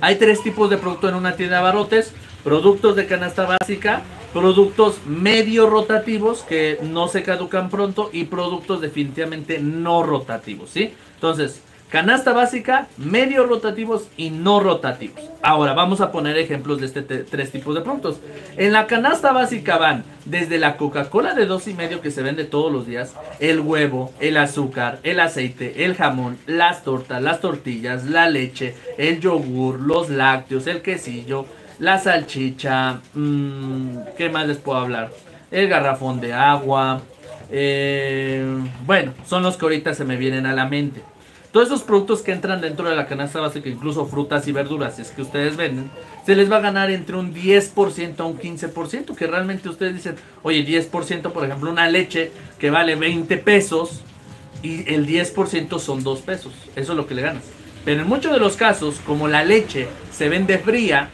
Hay tres tipos de producto en una tienda de abarrotes. Productos de canasta básica, productos medio rotativos que no se caducan pronto y productos definitivamente no rotativos, ¿sí? Entonces, canasta básica, medio rotativos y no rotativos. Ahora vamos a poner ejemplos de este tres tipos de productos. En la canasta básica van desde la Coca-Cola de dos y medio que se vende todos los días, el huevo, el azúcar, el aceite, el jamón, las tortas, las tortillas, la leche, el yogur, los lácteos, el quesillo, la salchicha, mmm, ¿qué más les puedo hablar? El garrafón de agua, eh, bueno, son los que ahorita se me vienen a la mente. Todos esos productos que entran dentro de la canasta básica, incluso frutas y verduras, es que ustedes venden, se les va a ganar entre un 10% a un 15%, que realmente ustedes dicen, oye, 10%, por ejemplo, una leche que vale 20 pesos y el 10% son 2 pesos, eso es lo que le ganas. Pero en muchos de los casos, como la leche se vende fría,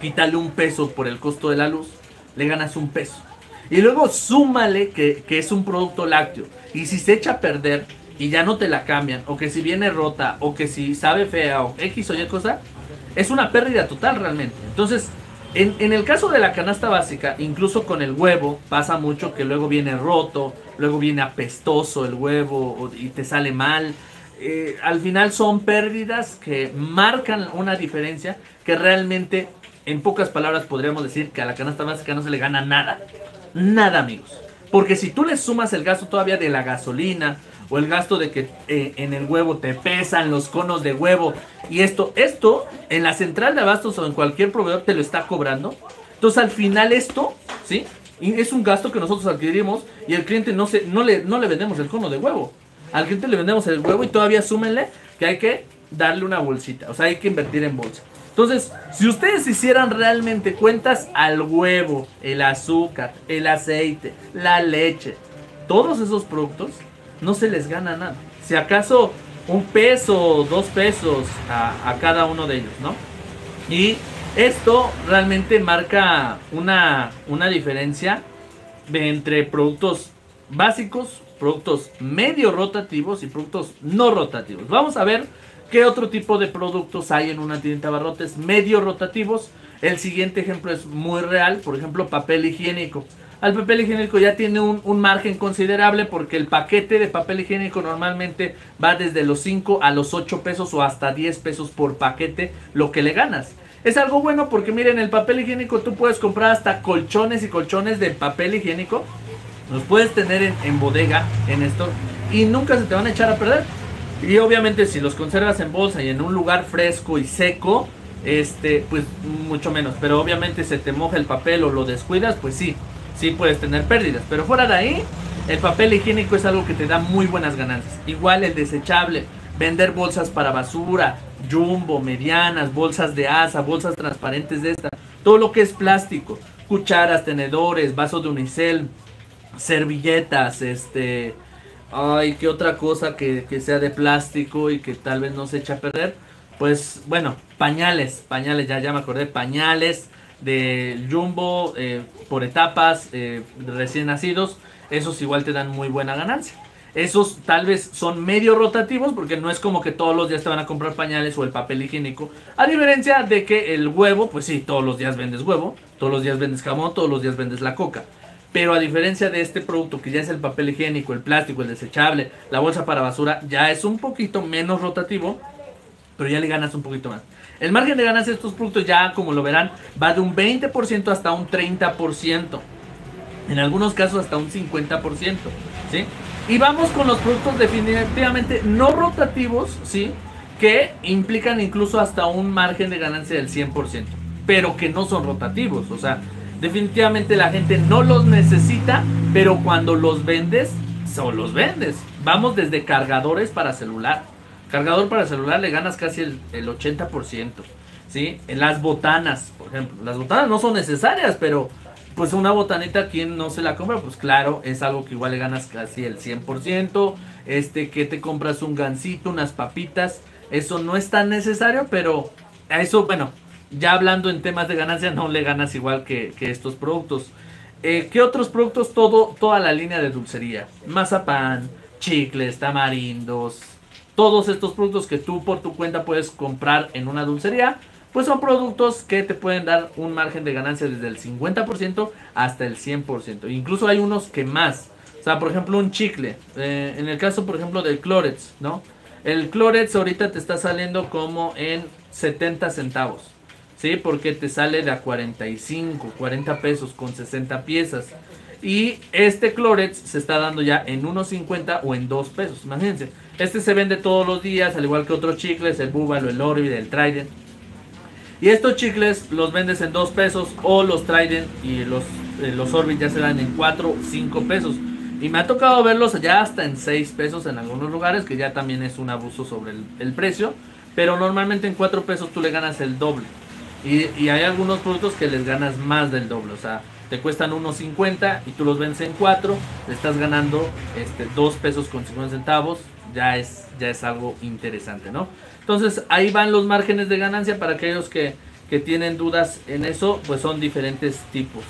quítale un peso por el costo de la luz, le ganas un peso. Y luego súmale que, que, es un producto lácteo. Y si se echa a perder y ya no te la cambian, o que si viene rota, o que si sabe fea, o X o Y cosa, es una pérdida total realmente. Entonces, en, el caso de la canasta básica, incluso con el huevo, pasa mucho que luego viene roto, luego viene apestoso el huevo y te sale mal. Eh, al final son pérdidas que marcan una diferencia que realmente en pocas palabras podríamos decir que a la canasta básica no se le gana nada. Nada, amigos. Porque si tú le sumas el gasto todavía de la gasolina o el gasto de que eh, en el huevo te pesan los conos de huevo y esto, esto en la central de abastos o en cualquier proveedor te lo está cobrando. Entonces al final esto, ¿sí? Y es un gasto que nosotros adquirimos y el cliente no, se, no, le, no le vendemos el cono de huevo. Al cliente le vendemos el huevo y todavía súmenle que hay que darle una bolsita. O sea, hay que invertir en bolsa. Entonces, si ustedes hicieran realmente cuentas al huevo, el azúcar, el aceite, la leche, todos esos productos, no se les gana nada. Si acaso un peso, dos pesos a, cada uno de ellos, ¿no? Y esto realmente marca una, una diferencia entre productos básicos, productos medio rotativos y productos no rotativos. Vamos a ver ¿Qué otro tipo de productos hay en una tienda de abarrotes medio rotativos? El siguiente ejemplo es muy real, por ejemplo, papel higiénico. Al papel higiénico ya tiene un, margen considerable porque el paquete de papel higiénico normalmente va desde los 5 a los 8 pesos o hasta 10 pesos por paquete, lo que le ganas. Es algo bueno porque miren, el papel higiénico tú puedes comprar hasta colchones y colchones de papel higiénico. Los puedes tener en, en bodega, en esto, y nunca se te van a echar a perder. Y obviamente si los conservas en bolsa y en un lugar fresco y seco, este, pues mucho menos. Pero obviamente se te moja el papel o lo descuidas, pues sí, sí puedes tener pérdidas. Pero fuera de ahí, el papel higiénico es algo que te da muy buenas ganancias. Igual el desechable, vender bolsas para basura, jumbo, medianas, bolsas de asa, bolsas transparentes de esta, todo lo que es plástico, cucharas, tenedores, vasos de unicel, servilletas, este, ay, qué otra cosa que, sea de plástico y que tal vez no se echa a perder. Pues bueno, pañales, pañales, ya, ya me acordé, pañales de jumbo eh, por etapas, eh, recién nacidos, esos igual te dan muy buena ganancia. Esos tal vez son medio rotativos porque no es como que todos los días te van a comprar pañales o el papel higiénico. A diferencia de que el huevo, pues sí, todos los días vendes huevo, todos los días vendes jamón, todos los días vendes la coca. Pero a diferencia de este producto que ya es el papel higiénico, el plástico, el desechable, la bolsa para basura, ya es un poquito menos rotativo, pero ya le ganas un poquito más. El margen de ganancia de estos productos ya, como lo verán, va de un 20% hasta un 30%. En algunos casos hasta un 50%. ¿sí? Y vamos con los productos definitivamente no rotativos, ¿sí? que implican incluso hasta un margen de ganancia del 100%, pero que no son rotativos. O sea, Definitivamente la gente no los necesita, pero cuando los vendes, solo los vendes. Vamos desde cargadores para celular. Cargador para celular le ganas casi el, 80%. ¿sí? En las botanas, por ejemplo. Las botanas no son necesarias, pero pues una botanita, ¿quién no se la compra? Pues claro, es algo que igual le ganas casi el 100%. Este, que te compras un gansito, unas papitas. Eso no es tan necesario, pero a eso, bueno, ya hablando en temas de ganancia, no le ganas igual que, estos productos. Eh, ¿Qué otros productos? Todo, toda la línea de dulcería. Mazapán, chicles, tamarindos. Todos estos productos que tú por tu cuenta puedes comprar en una dulcería. pues son productos que te pueden dar un margen de ganancia desde el 50% hasta el 100%. Incluso hay unos que más. O sea, por ejemplo, un chicle. Eh, en el caso, por ejemplo, del Clorets, ¿no? El Clorets ahorita te está saliendo como en 70 centavos. ¿Sí? Porque te sale de a 45, 40 pesos con 60 piezas. Y este Clorets se está dando ya en 1.50 o en 2 pesos. Imagínense. Este se vende todos los días, al igual que otros chicles, el Búbalo, el Orbit, el Trident. Y estos chicles los vendes en 2 pesos o los Trident y los, eh, los Orbit ya se dan en 4 5 pesos. Y me ha tocado verlos ya hasta en 6 pesos en algunos lugares, que ya también es un abuso sobre el, precio. Pero normalmente en 4 pesos tú le ganas el doble. Y, hay algunos productos que les ganas más del doble. O sea, te cuestan 1.50 y tú los vendes en 4, le estás ganando este, 2 pesos con 50 centavos. Ya es, ya es algo interesante, ¿no? Entonces ahí van los márgenes de ganancia para aquellos que, que tienen dudas en eso, pues son diferentes tipos.